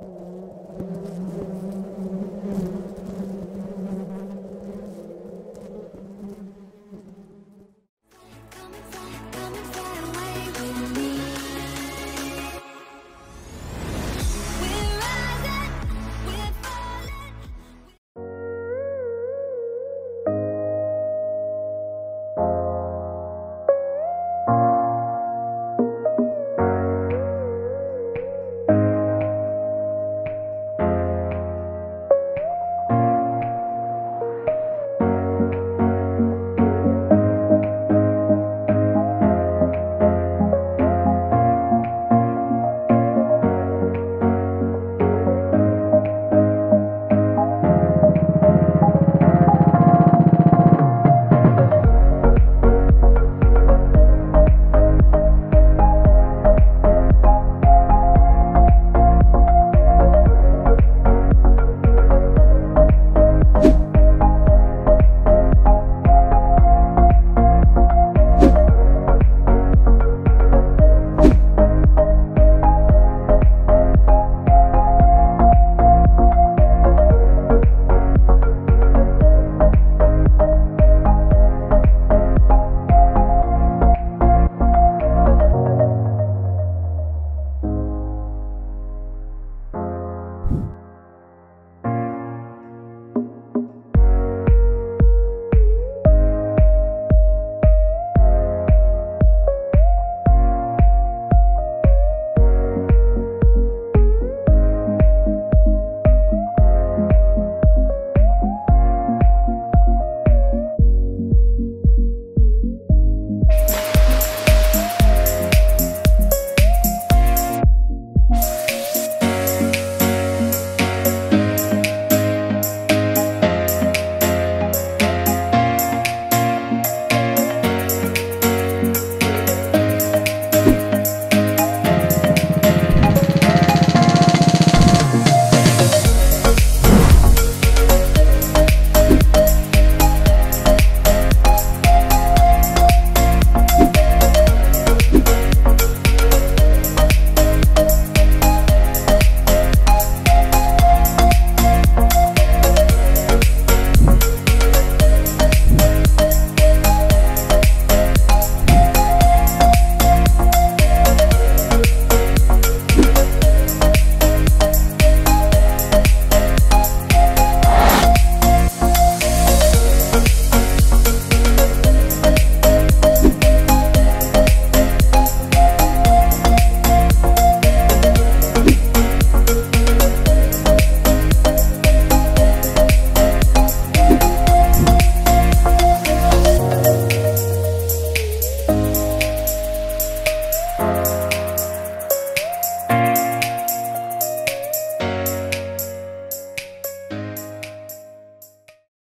Mm-hmm.